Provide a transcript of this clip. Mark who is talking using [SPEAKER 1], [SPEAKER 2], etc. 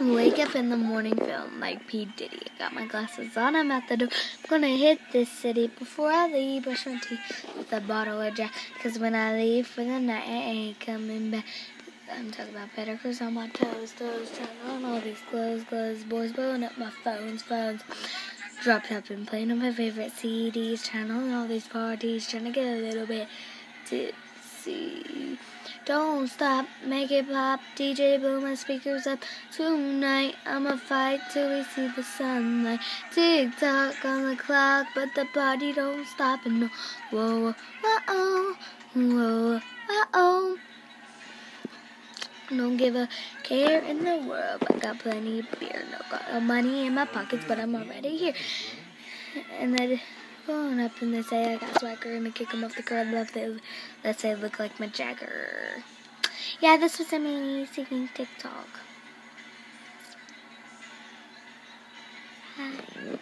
[SPEAKER 1] Wake up in the morning feeling like P. Diddy. Got my glasses on, I'm at the door. I'm gonna hit this city before I leave. Brush my teeth with a bottle of Jack. Cause when I leave for the night, I ain't coming back. I'm talking about cause on my toes, toes, trying on all these clothes, clothes, boys blowing up my phones, phones. Dropped up and playing on my favorite CDs, trying on all these parties, trying to get a little bit tipsy. Don't stop, make it pop. DJ blow my speakers up tonight. I'ma fight till we see the sunlight. Tick tock on the clock, but the party don't stop. And no, whoa, whoa, oh, whoa, oh. Don't give a care in the world. I got plenty of beer. No got no money in my pockets, but I'm already here. And then going up and they say I got swagger and I kick them off the curb. Love let's say look like my Jagger. Yeah, this was me singing TikTok. Hi.